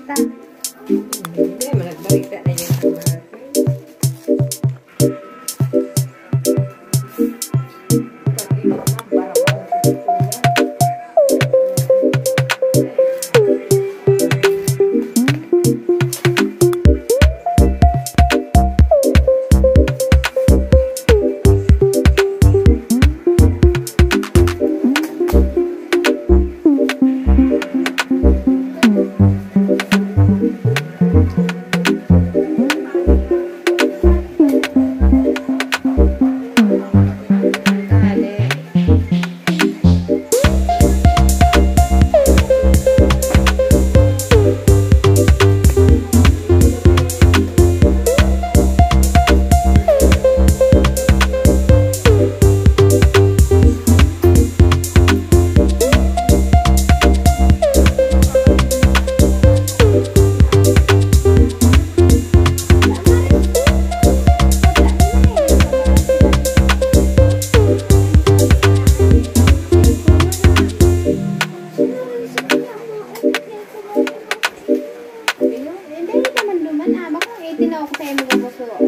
cerita. テーブルもそう。